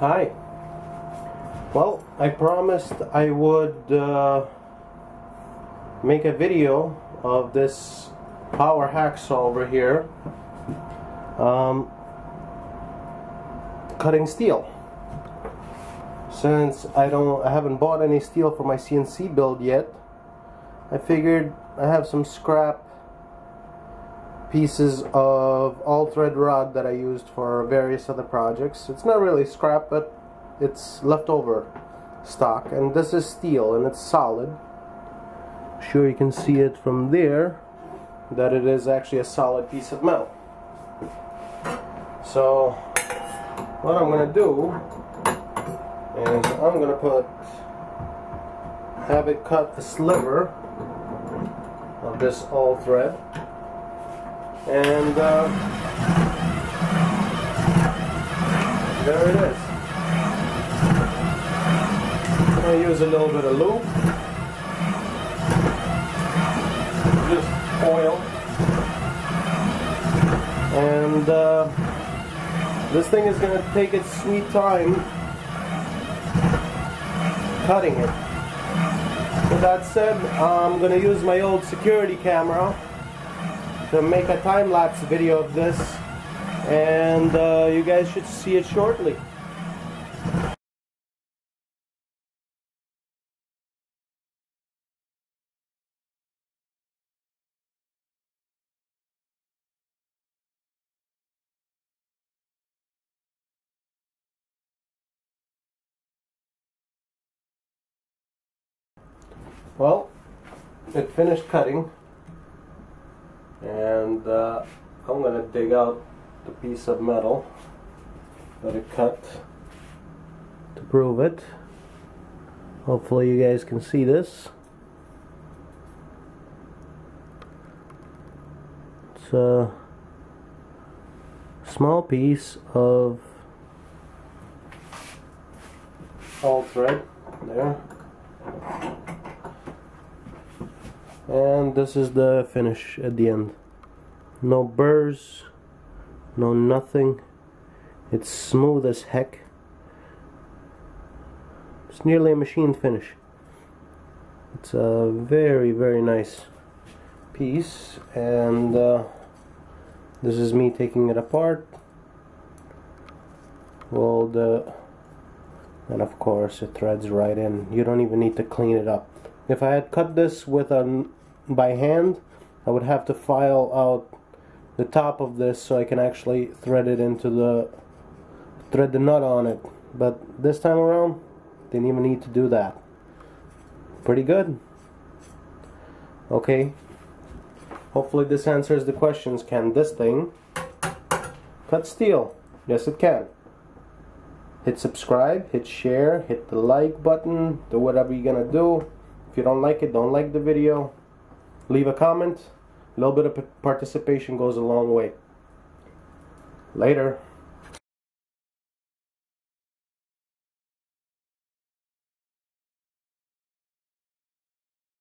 Hi. Well, I promised I would uh, make a video of this power hacksaw over here um, cutting steel. Since I don't, I haven't bought any steel for my CNC build yet, I figured I have some scrap pieces of all thread rod that I used for various other projects. It's not really scrap, but it's leftover stock. And this is steel, and it's solid. Sure you can see it from there that it is actually a solid piece of metal. So, what I'm going to do is I'm going to put, have it cut a sliver of this all thread and uh, there it is. I'm going to use a little bit of lube, just oil, and uh, this thing is going to take its sweet time cutting it. With that said, I'm going to use my old security camera to make a time-lapse video of this and uh, you guys should see it shortly. Well, it finished cutting and uh, I'm gonna dig out the piece of metal that it cut to prove it. Hopefully you guys can see this. It's a small piece of all thread there and this is the finish at the end. No burrs no nothing. It's smooth as heck. It's nearly a machine finish. It's a very very nice piece and uh, this is me taking it apart. Well the and of course it threads right in. You don't even need to clean it up. If I had cut this with a by hand. I would have to file out the top of this so I can actually thread it into the thread the nut on it. But this time around didn't even need to do that. Pretty good. Okay. Hopefully this answers the questions. Can this thing cut steel? Yes it can. Hit subscribe hit share hit the like button do whatever you're gonna do. If you don't like it don't like the video leave a comment. A little bit of participation goes a long way. Later.